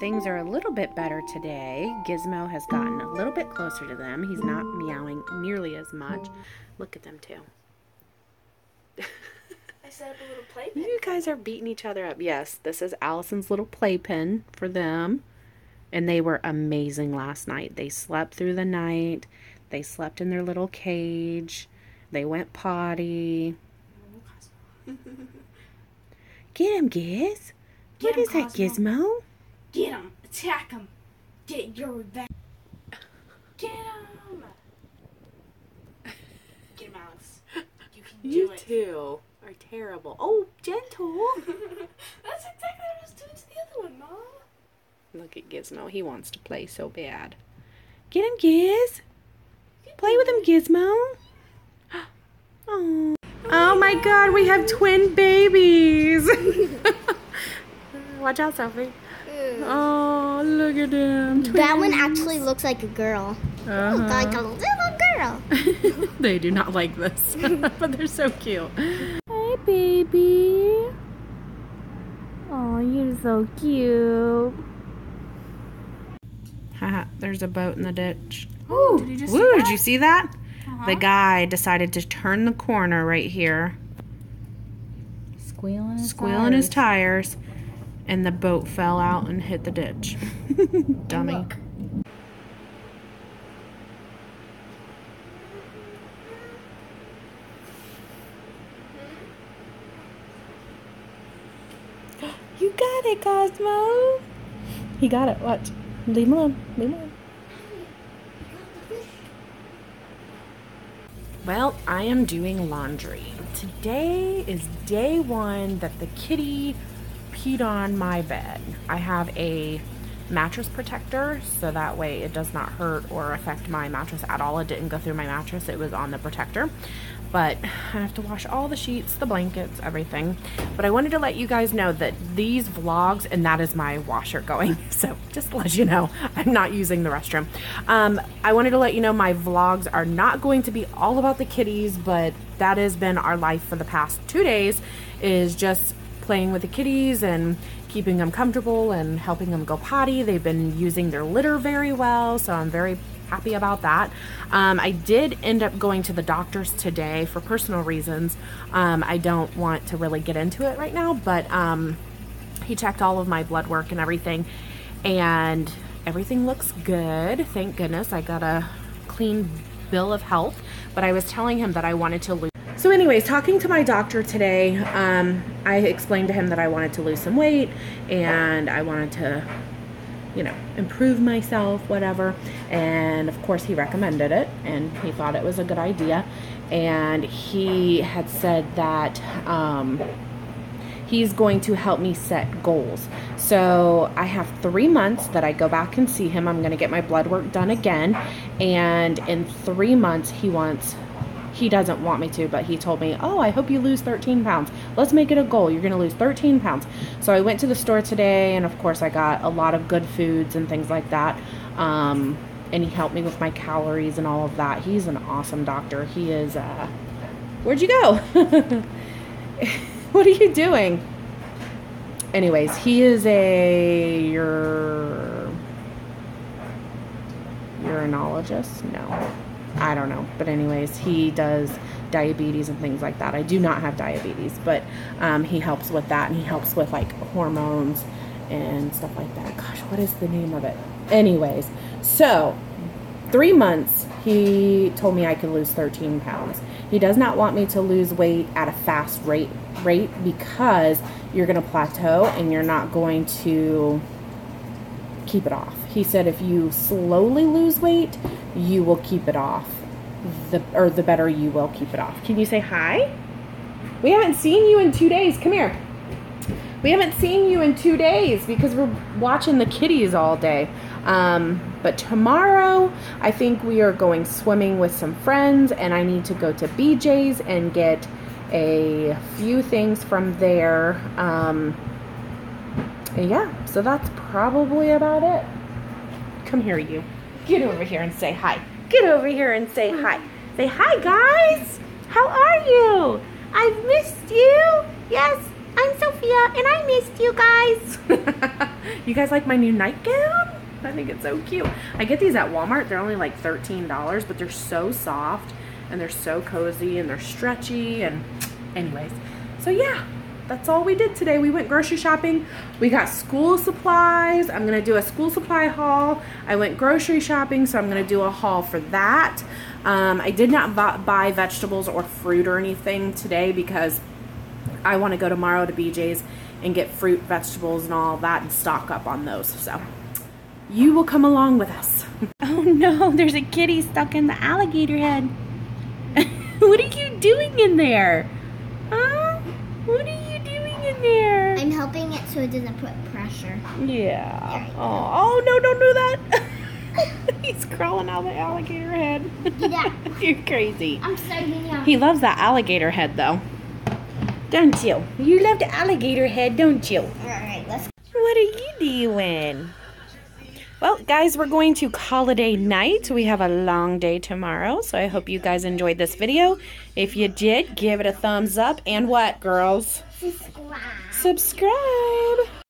things are a little bit better today. Gizmo has gotten a little bit closer to them. He's not meowing nearly as much. Look at them two. I set up a little playpen. You guys are beating each other up. Yes, this is Allison's little playpen for them. And they were amazing last night. They slept through the night. They slept in their little cage. They went potty. Get him, Giz. Get What him, is that, Gizmo? Get him! Attack him! Get your revenge! Get him! Get him, Alex. You can do it. You two are terrible. Oh, gentle. That's exactly what I was doing to the other one, Mom. Look at Gizmo. He wants to play so bad. Get him, Giz. Play with him, Gizmo. Oh. oh. Oh my god, we have twin babies. Watch out, Sophie. Oh, look at them. That one actually looks like a girl. Uh-huh. Like a little girl. they do not like this, but they're so cute. Hi, baby. Oh, you're so cute. Haha, there's a boat in the ditch. Ooh, did you just Woo, see did that? you see that? The guy decided to turn the corner right here, Squealing his squealing his tires, and the boat fell out and hit the ditch. Dummy. You got it, Cosmo. He got it. Watch. Leave him alone. Leave him alone. Well, I am doing laundry. Today is day one that the kitty peed on my bed. I have a mattress protector so that way it does not hurt or affect my mattress at all. It didn't go through my mattress, it was on the protector. But I have to wash all the sheets, the blankets, everything. But I wanted to let you guys know that these vlogs, and that is my washer going. So just let you know, I'm not using the restroom. Um, I wanted to let you know my vlogs are not going to be all about the kitties, but that has been our life for the past two days is just playing with the kitties and keeping them comfortable and helping them go potty. They've been using their litter very well, so I'm very happy about that. Um, I did end up going to the doctor's today for personal reasons. Um, I don't want to really get into it right now, but um, he checked all of my blood work and everything, and everything looks good. Thank goodness. I got a clean bill of health, but I was telling him that I wanted to lose. So, anyways, talking to my doctor today, um, I explained to him that I wanted to lose some weight and I wanted to you know, improve myself, whatever. And of course, he recommended it and he thought it was a good idea. And he had said that um, he's going to help me set goals. So I have three months that I go back and see him. I'm going to get my blood work done again. And in three months, he wants he doesn't want me to, but he told me, Oh, I hope you lose 13 pounds. Let's make it a goal. You're going to lose 13 pounds. So I went to the store today, and of course, I got a lot of good foods and things like that. Um, and he helped me with my calories and all of that. He's an awesome doctor. He is, uh, where'd you go? what are you doing? Anyways, he is a ur- urinologist. No, I don't know. But anyways, he does diabetes and things like that. I do not have diabetes, but um, he helps with that, and he helps with like hormones and stuff like that. Gosh, what is the name of it? Anyways, so three months he told me I could lose 13 pounds. He does not want me to lose weight at a fast rate rate because you're going to plateau and you're not going to keep it off. He said if you slowly lose weight, you will keep it off. The or the better you will keep it off. Can you say hi? We haven't seen you in 2 days. Come here. We haven't seen you in 2 days because we're watching the kitties all day. Um, but tomorrow, I think we are going swimming with some friends, and I need to go to BJ's and get a few things from there. Um, yeah, so that's probably about it. Come here, you. Get over here and say hi. Get over here and say hi. Say hi, guys. How are you? I've missed you. Yes. I'm Sophia, and I missed you guys. you guys like my new nightgown? I think it's so cute. I get these at Walmart. They're only like $13, but they're so soft and they're so cozy and they're stretchy. And, anyways, so yeah, that's all we did today. We went grocery shopping. We got school supplies. I'm going to do a school supply haul. I went grocery shopping, so I'm going to do a haul for that. Um, I did not buy vegetables or fruit or anything today because I want to go tomorrow to BJ's and get fruit, vegetables, and all that and stock up on those. So you will come along with us. Oh no, there's a kitty stuck in the alligator head. what are you doing in there? Huh? What are you in there? I'm helping it so it doesn't put pressure. Yeah. Oh, oh no, don't do that. He's crawling out of the alligator head. Yeah. You're crazy. I'm out. He loves that alligator head though. Don't you? You love the alligator head, don't you? Alright, let's What are you doing? Well, guys, we're going to a night. We have a long day tomorrow, so I hope you guys enjoyed this video. If you did, give it a thumbs up. And what, girls? subscribe. Subscribe.